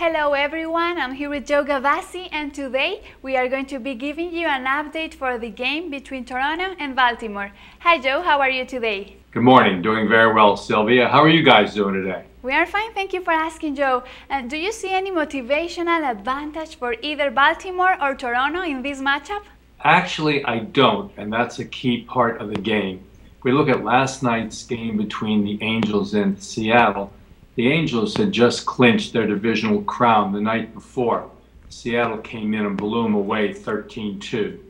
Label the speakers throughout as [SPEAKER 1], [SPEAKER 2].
[SPEAKER 1] Hello everyone, I'm here with Joe Gavazzi and today we are going to be giving you an update for the game between Toronto and Baltimore. Hi Joe, how are you today?
[SPEAKER 2] Good morning, doing very well Sylvia. How are you guys doing today?
[SPEAKER 1] We are fine, thank you for asking Joe. Uh, do you see any motivational advantage for either Baltimore or Toronto in this matchup?
[SPEAKER 2] Actually, I don't, and that's a key part of the game. If we look at last night's game between the Angels and Seattle, the Angels had just clinched their divisional crown the night before. Seattle came in and blew them away 13 2.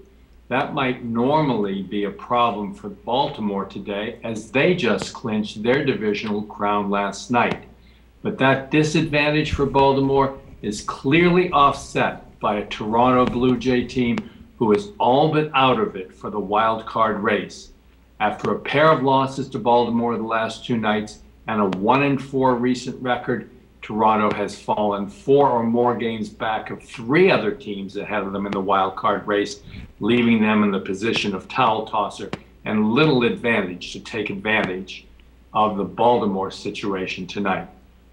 [SPEAKER 2] That might normally be a problem for Baltimore today as they just clinched their divisional crown last night. But that disadvantage for Baltimore is clearly offset by a Toronto Blue Jay team who is all but out of it for the wild card race. After a pair of losses to Baltimore the last two nights, and a one in four recent record. Toronto has fallen four or more games back of three other teams ahead of them in the wild card race, leaving them in the position of towel tosser and little advantage to take advantage of the Baltimore situation tonight.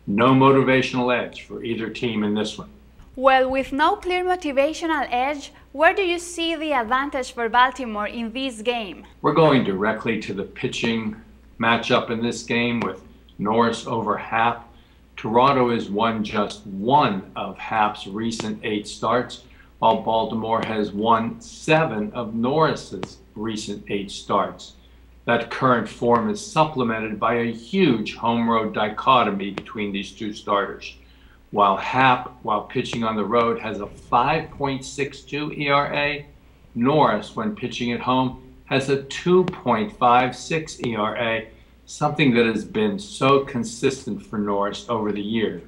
[SPEAKER 2] No motivational edge for either team in this one.
[SPEAKER 1] Well, with no clear motivational edge, where do you see the advantage for Baltimore in this game?
[SPEAKER 2] We're going directly to the pitching matchup in this game with Norris over Happ. Toronto has won just one of Happ's recent eight starts, while Baltimore has won seven of Norris's recent eight starts. That current form is supplemented by a huge home road dichotomy between these two starters. While Happ, while pitching on the road, has a 5.62 ERA, Norris, when pitching at home, has a 2.56 ERA something that has been so consistent for Norris over the year.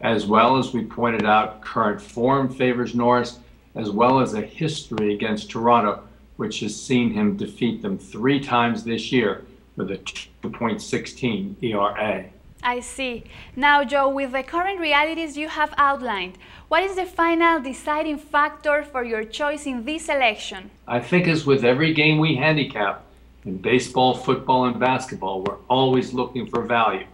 [SPEAKER 2] As well as we pointed out, current form favors Norris, as well as a history against Toronto, which has seen him defeat them three times this year with a 2.16 ERA.
[SPEAKER 1] I see. Now, Joe, with the current realities you have outlined, what is the final deciding factor for your choice in this election?
[SPEAKER 2] I think as with every game we handicap, in baseball, football, and basketball, we're always looking for value.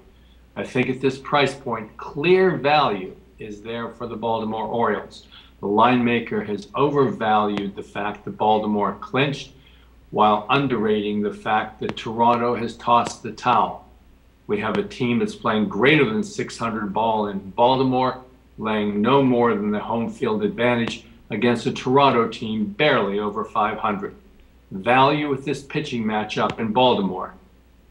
[SPEAKER 2] I think at this price point, clear value is there for the Baltimore Orioles. The line maker has overvalued the fact that Baltimore clinched while underrating the fact that Toronto has tossed the towel. We have a team that's playing greater than 600 ball in Baltimore, laying no more than the home field advantage against a Toronto team barely over 500 value with this pitching matchup in Baltimore.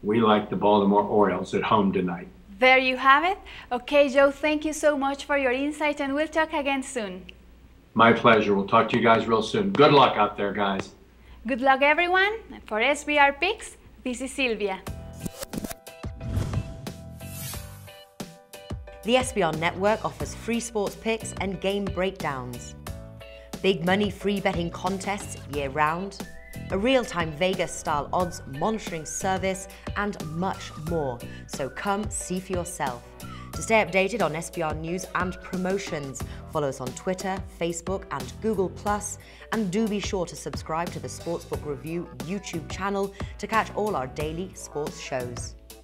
[SPEAKER 2] We like the Baltimore Orioles at home tonight.
[SPEAKER 1] There you have it. Okay, Joe, thank you so much for your insight, and we'll talk again soon.
[SPEAKER 2] My pleasure. We'll talk to you guys real soon. Good luck out there, guys.
[SPEAKER 1] Good luck, everyone. For SBR Picks, this is Sylvia.
[SPEAKER 3] The SBR network offers free sports picks and game breakdowns. Big money free betting contests year round a real-time Vegas-style odds monitoring service, and much more. So come see for yourself. To stay updated on SBR news and promotions, follow us on Twitter, Facebook, and Google+, and do be sure to subscribe to the Sportsbook Review YouTube channel to catch all our daily sports shows.